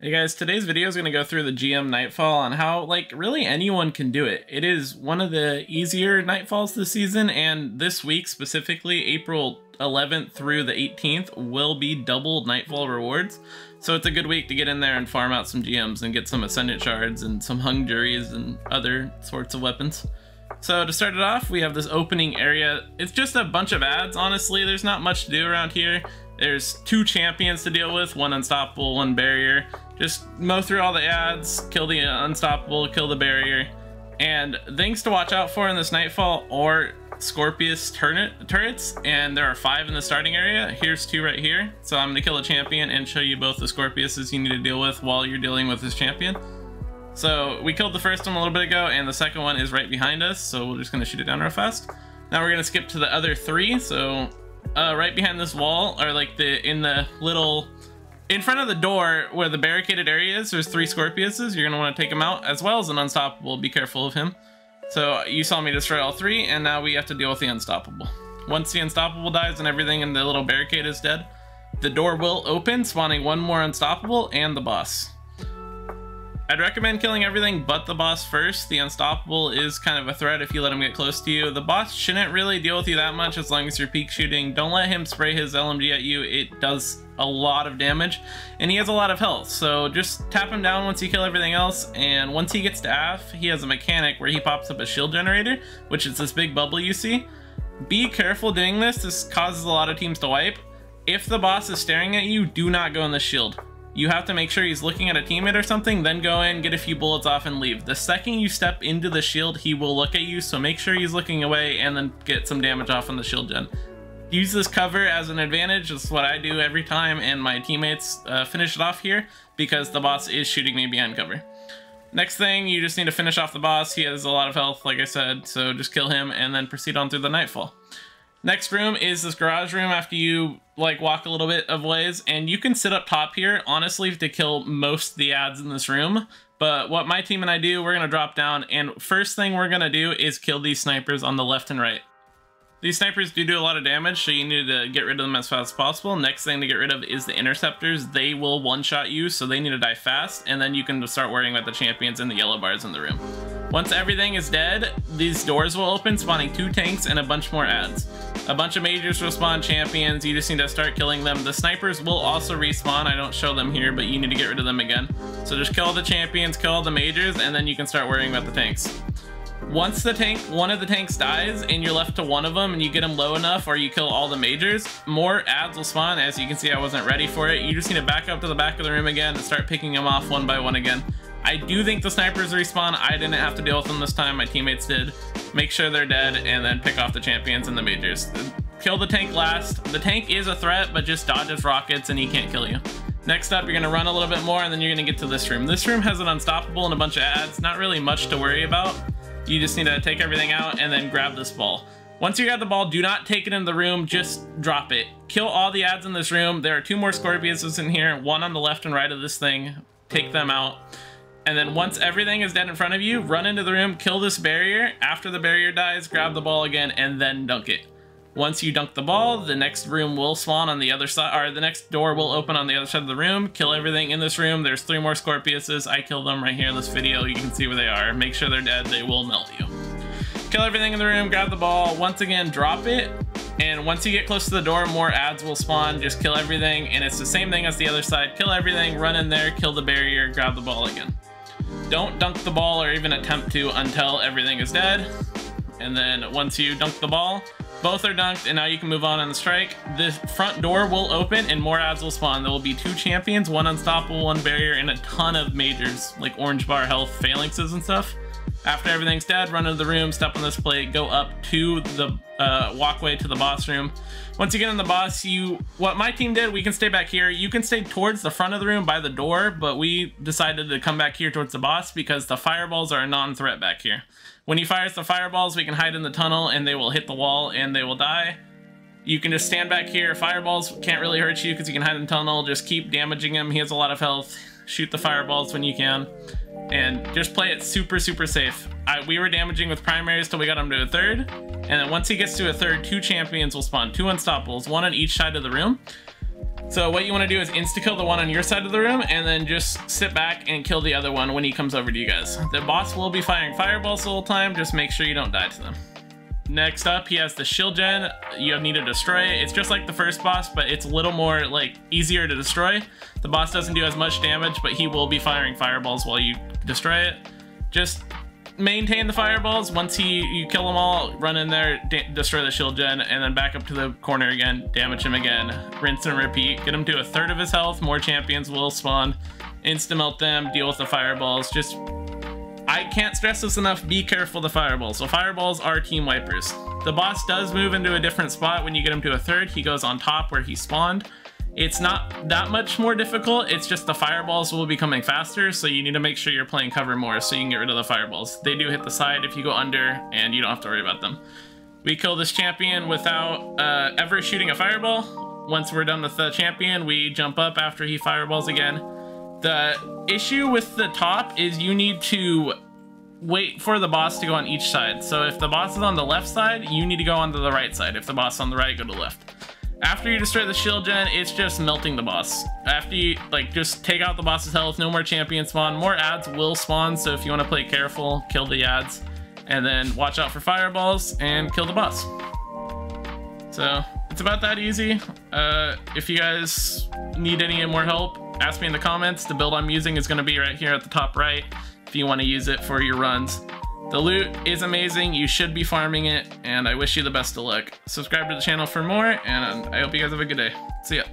Hey guys, today's video is going to go through the GM Nightfall and how, like, really anyone can do it. It is one of the easier Nightfalls this season, and this week specifically, April 11th through the 18th, will be double Nightfall rewards. So it's a good week to get in there and farm out some GMs and get some Ascendant Shards and some Hung Juries and other sorts of weapons. So to start it off, we have this opening area. It's just a bunch of ads, honestly. There's not much to do around here. There's two champions to deal with, one unstoppable, one barrier. Just mow through all the ads, kill the unstoppable, kill the barrier. And things to watch out for in this Nightfall are Scorpius turret, turrets, and there are five in the starting area. Here's two right here. So I'm gonna kill a champion and show you both the Scorpiuses you need to deal with while you're dealing with this champion. So we killed the first one a little bit ago, and the second one is right behind us, so we're just gonna shoot it down real fast. Now we're gonna skip to the other three, so uh, right behind this wall, or like the in the little in front of the door where the barricaded area is, there's three Scorpiuses. You're gonna want to take them out, as well as an Unstoppable. Be careful of him. So you saw me destroy all three, and now we have to deal with the Unstoppable. Once the Unstoppable dies and everything in the little barricade is dead, the door will open, spawning one more Unstoppable and the boss. I'd recommend killing everything but the boss first. The Unstoppable is kind of a threat if you let him get close to you. The boss shouldn't really deal with you that much as long as you're peek shooting. Don't let him spray his LMG at you. It does a lot of damage and he has a lot of health. So just tap him down once you kill everything else. And once he gets to AF, he has a mechanic where he pops up a shield generator, which is this big bubble you see. Be careful doing this. This causes a lot of teams to wipe. If the boss is staring at you, do not go in the shield you have to make sure he's looking at a teammate or something, then go in, get a few bullets off, and leave. The second you step into the shield, he will look at you, so make sure he's looking away and then get some damage off on the shield gen. Use this cover as an advantage, that's what I do every time, and my teammates uh, finish it off here because the boss is shooting me behind cover. Next thing, you just need to finish off the boss. He has a lot of health, like I said, so just kill him and then proceed on through the Nightfall. Next room is this garage room after you like walk a little bit of ways and you can sit up top here honestly to kill most of the ads in this room but what my team and I do we're gonna drop down and first thing we're gonna do is kill these snipers on the left and right these snipers do do a lot of damage, so you need to get rid of them as fast as possible. Next thing to get rid of is the interceptors. They will one-shot you, so they need to die fast, and then you can start worrying about the champions and the yellow bars in the room. Once everything is dead, these doors will open, spawning two tanks and a bunch more ads. A bunch of majors will spawn champions, you just need to start killing them. The snipers will also respawn, I don't show them here, but you need to get rid of them again. So just kill the champions, kill the majors, and then you can start worrying about the tanks. Once the tank, one of the tanks dies and you're left to one of them and you get them low enough or you kill all the majors, more ads will spawn. As you can see, I wasn't ready for it. You just need to back up to the back of the room again and start picking them off one by one again. I do think the snipers respawn. I didn't have to deal with them this time. My teammates did. Make sure they're dead and then pick off the champions and the majors. Kill the tank last. The tank is a threat, but just dodges rockets and he can't kill you. Next up, you're gonna run a little bit more and then you're gonna get to this room. This room has an unstoppable and a bunch of ads. Not really much to worry about. You just need to take everything out and then grab this ball. Once you got the ball, do not take it in the room, just drop it. Kill all the ads in this room. There are two more Scorpiuses in here, one on the left and right of this thing. Take them out. And then once everything is dead in front of you, run into the room, kill this barrier. After the barrier dies, grab the ball again, and then dunk it. Once you dunk the ball, the next room will spawn on the other side, or the next door will open on the other side of the room. Kill everything in this room. There's three more Scorpiuses. I killed them right here in this video. You can see where they are. Make sure they're dead. They will melt you. Kill everything in the room, grab the ball. Once again, drop it. And once you get close to the door, more ads will spawn. Just kill everything. And it's the same thing as the other side. Kill everything, run in there, kill the barrier, grab the ball again. Don't dunk the ball or even attempt to until everything is dead. And then once you dunk the ball, both are dunked, and now you can move on on the strike. The front door will open, and more ads will spawn. There will be two champions, one unstoppable, one barrier, and a ton of majors, like orange bar health, phalanxes and stuff. After everything's dead, run into the room, step on this plate, go up to the uh, walkway to the boss room. Once you get in the boss, you what my team did, we can stay back here. You can stay towards the front of the room by the door, but we decided to come back here towards the boss because the fireballs are a non-threat back here. When he fires the fireballs, we can hide in the tunnel and they will hit the wall and they will die. You can just stand back here. Fireballs can't really hurt you because you can hide in the tunnel. Just keep damaging him. He has a lot of health. Shoot the fireballs when you can. And just play it super, super safe. I, we were damaging with primaries till we got him to a third. And then once he gets to a third, two champions will spawn. Two unstoppables, one on each side of the room. So what you want to do is insta-kill the one on your side of the room and then just sit back and kill the other one when he comes over to you guys. The boss will be firing fireballs the whole time, just make sure you don't die to them. Next up, he has the shield gen. You need to destroy it. It's just like the first boss, but it's a little more like easier to destroy. The boss doesn't do as much damage, but he will be firing fireballs while you destroy it. Just maintain the fireballs. Once he you kill them all, run in there, destroy the shield gen, and then back up to the corner again, damage him again, rinse and repeat. Get him to a third of his health. More champions will spawn. Insta melt them. Deal with the fireballs. Just can't stress this enough, be careful the fireballs. So fireballs are team wipers. The boss does move into a different spot when you get him to a third. He goes on top where he spawned. It's not that much more difficult, it's just the fireballs will be coming faster, so you need to make sure you're playing cover more so you can get rid of the fireballs. They do hit the side if you go under, and you don't have to worry about them. We kill this champion without uh, ever shooting a fireball. Once we're done with the champion, we jump up after he fireballs again. The issue with the top is you need to wait for the boss to go on each side. So if the boss is on the left side, you need to go onto the right side. If the boss is on the right, go to the left. After you destroy the shield gen, it's just melting the boss. After you, like, just take out the boss's health, no more champion spawn. More ads will spawn, so if you want to play careful, kill the ads. And then watch out for fireballs and kill the boss. So, it's about that easy. Uh, if you guys need any more help, ask me in the comments. The build I'm using is going to be right here at the top right if you want to use it for your runs. The loot is amazing, you should be farming it, and I wish you the best of luck. Subscribe to the channel for more, and I hope you guys have a good day. See ya.